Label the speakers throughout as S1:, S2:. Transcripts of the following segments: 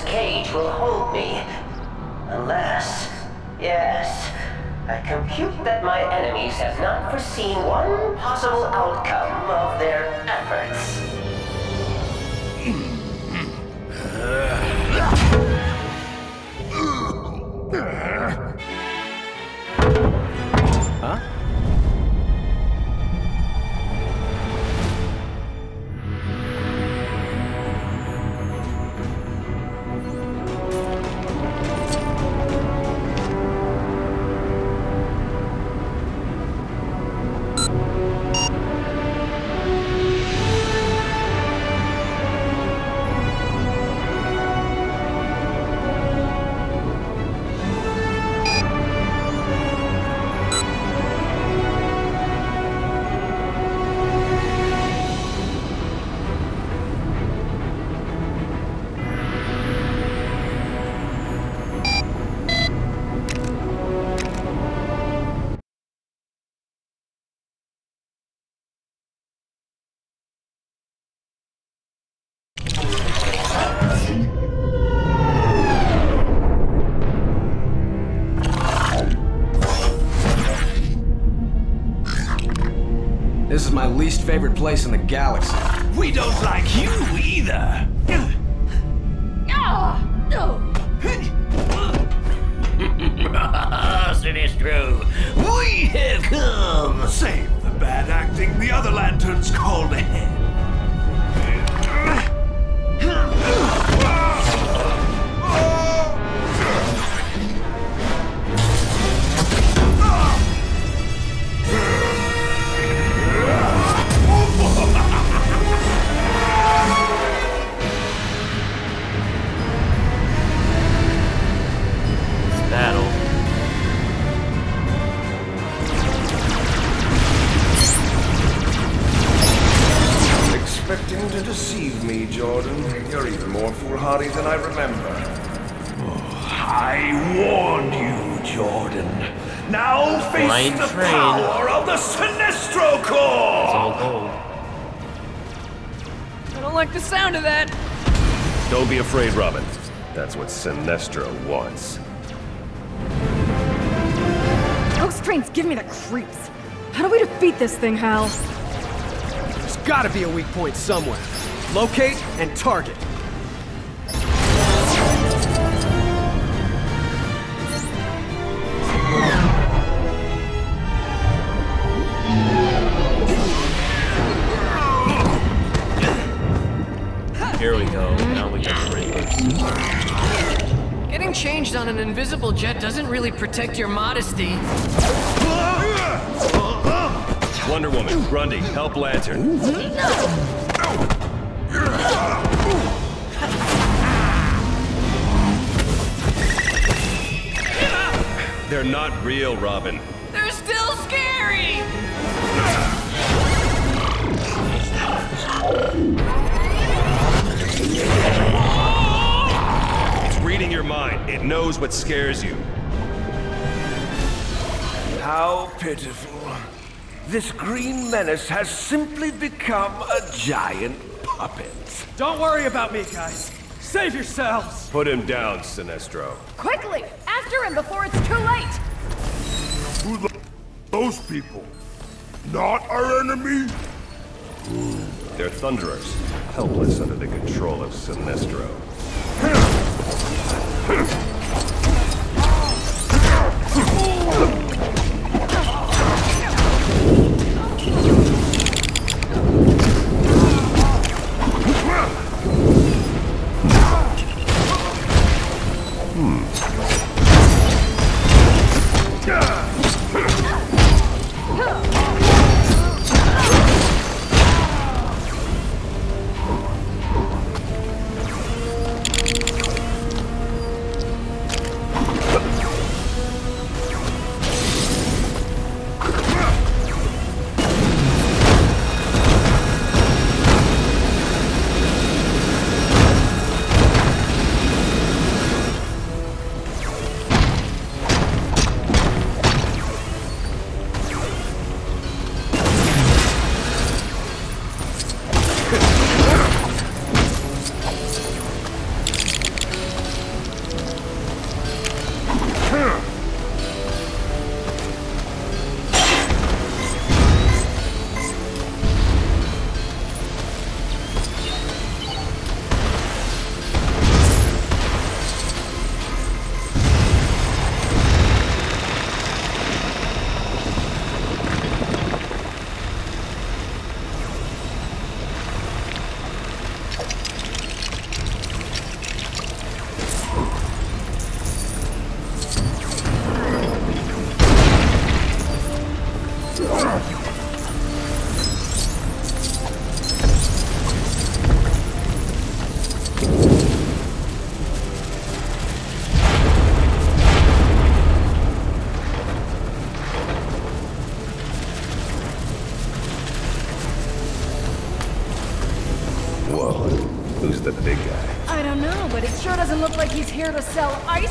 S1: this cage will hold me. Unless, yes, I compute that my enemies have not foreseen one possible outcome of their efforts.
S2: This least favorite place in the galaxy.
S3: We don't like you either.
S1: Ah, no. Sinestro, we have come!
S3: Save the bad acting. The other lanterns called ahead.
S4: I
S3: warned you, Jordan. Now face
S5: Blind
S3: the
S5: train.
S3: power of the Sinestro Corps!
S5: It's
S3: Corps!
S5: all gold.
S6: I don't like the sound of that.
S7: Don't be afraid, Robin. That's what Sinestro wants.
S6: Those trains give me the creeps. How do we defeat this thing, Hal?
S2: There's gotta be a weak point somewhere. Locate and target.
S8: Changed on an invisible jet doesn't really protect your modesty.
S7: Wonder Woman, Grundy, help Lantern. They're not real, Robin.
S8: They're still scary!
S7: It knows what scares you.
S4: How pitiful. This green menace has simply become a giant puppet.
S2: Don't worry about me, guys. Save yourselves.
S7: Put him down, Sinestro.
S6: Quickly! After him before it's too late!
S9: Who the those people? Not our enemy?
S7: They're Thunderers, helpless under the control of Sinestro.
S6: Here to sell ice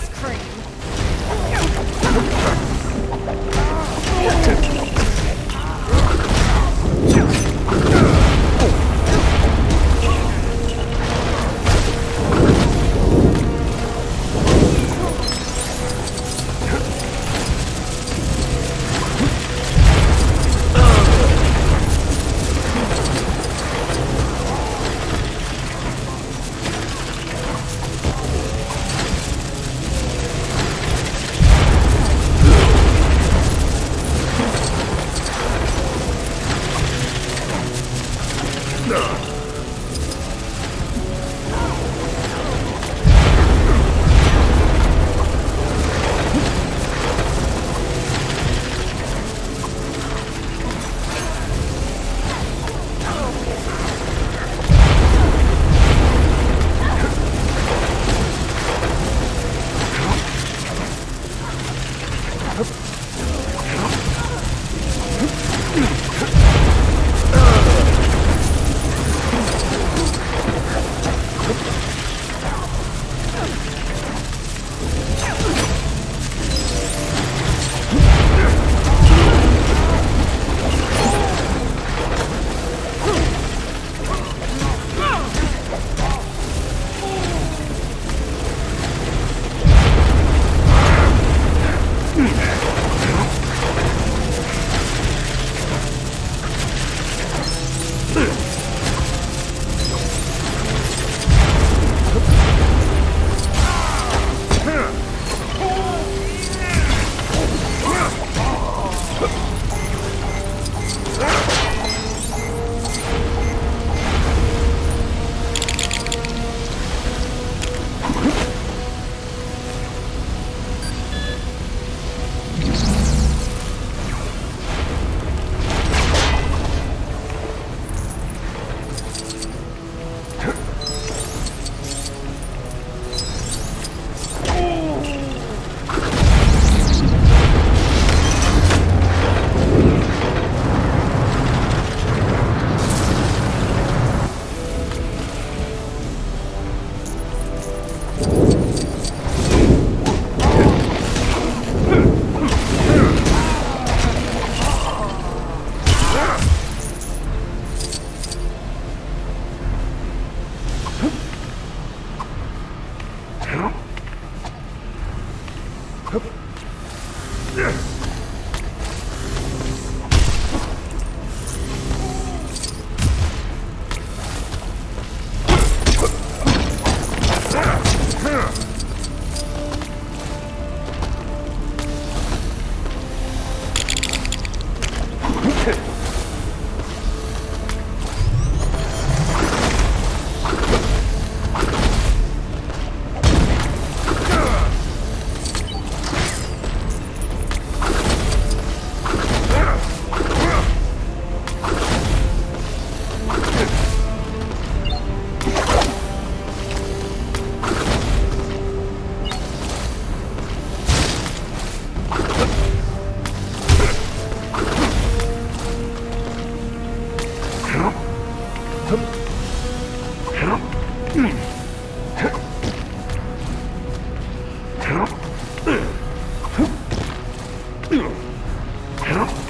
S6: Hello?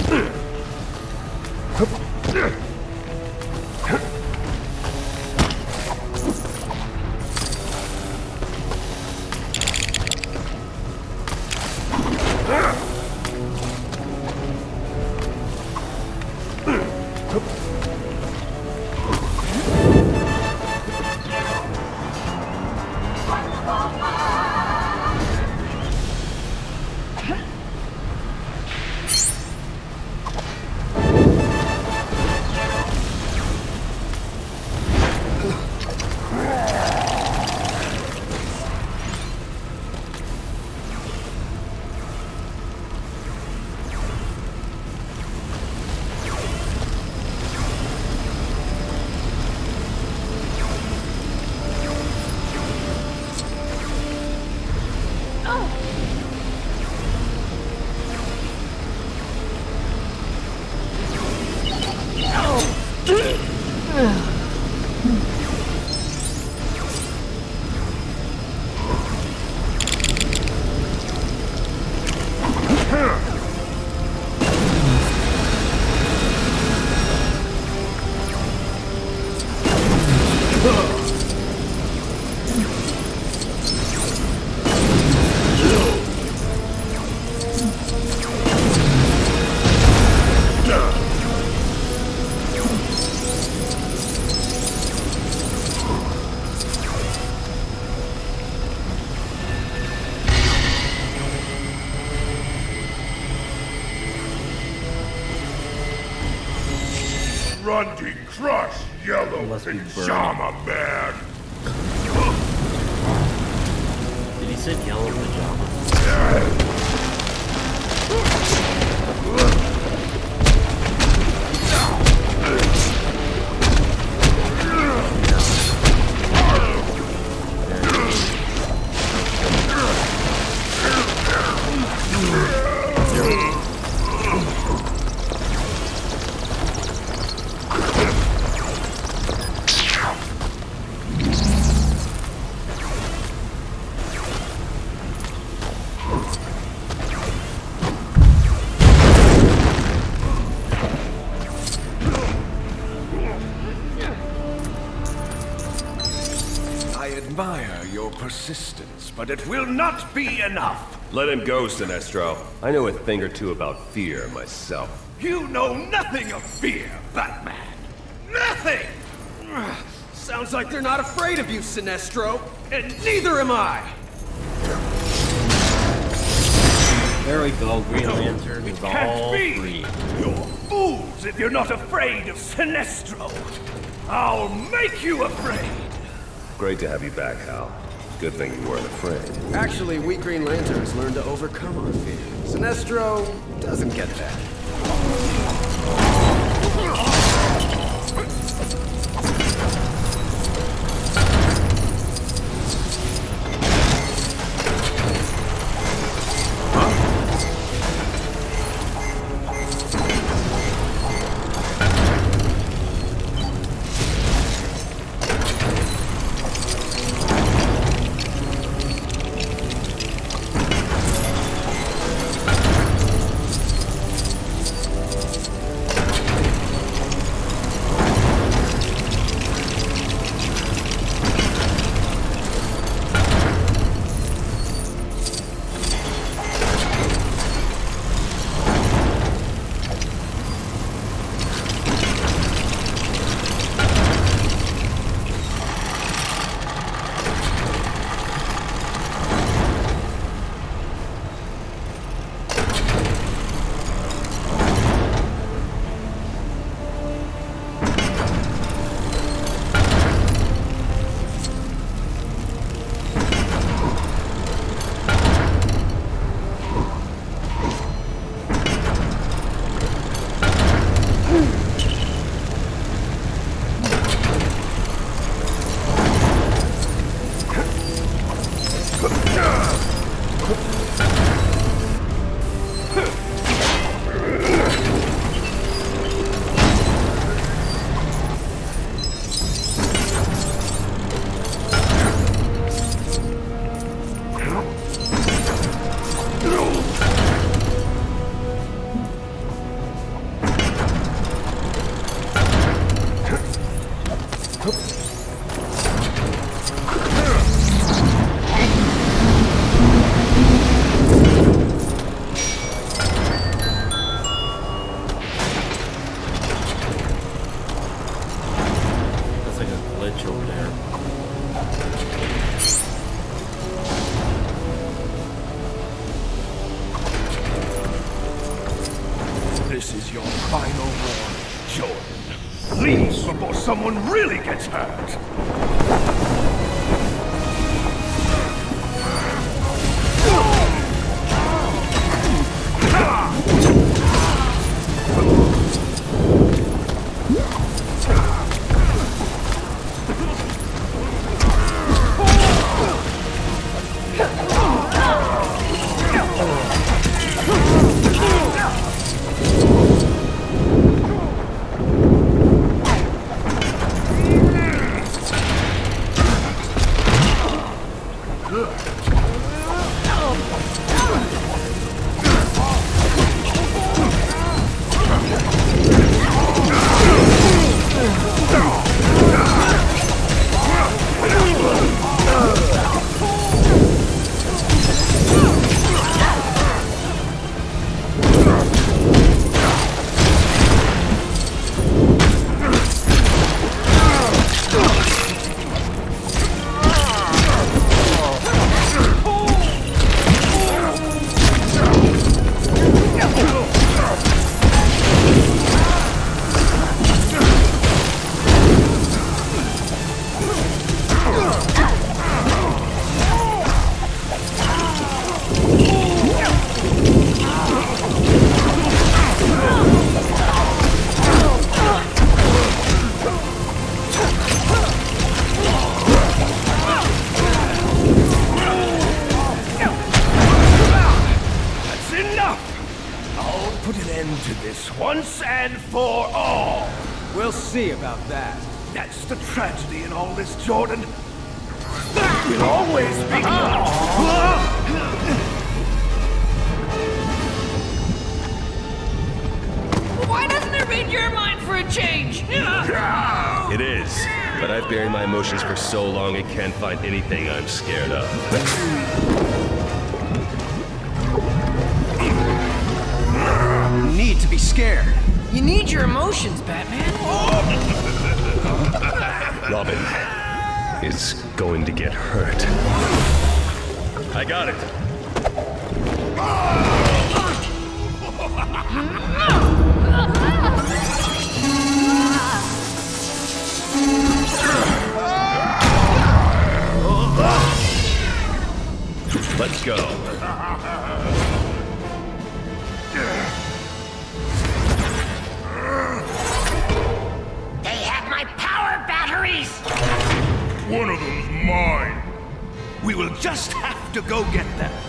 S9: Grundy crush yellow
S5: Must be burning.
S9: pajama man.
S5: Did he say yellow pajamas?
S4: I persistence, but it will not be enough.
S7: Let him go, Sinestro. I know a thing or two about fear myself.
S4: You know nothing of fear, Batman. Nothing!
S2: Sounds like they're not afraid of you, Sinestro. And neither am I.
S5: There we go, Green Lantern is
S4: Can't
S5: all
S4: be!
S5: free.
S4: You're fools if you're not afraid of Sinestro. I'll make you afraid.
S7: Great to have you back, Hal. Good thing you weren't afraid.
S2: Actually, we Green Lanterns learn to overcome our fear. Sinestro doesn't get that.
S4: Jordan.
S2: We'll
S4: always be...
S8: Why doesn't it read your mind for a change?
S7: It is. But I've buried my emotions for so long it can't find anything I'm scared of.
S2: You need to be scared.
S8: You need your emotions, Batman.
S7: Robin is going to get hurt. I got it. Let's go.
S3: Will just have to go get them.